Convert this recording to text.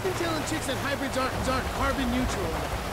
I've been telling chicks that hybrids aren't, aren't carbon neutral.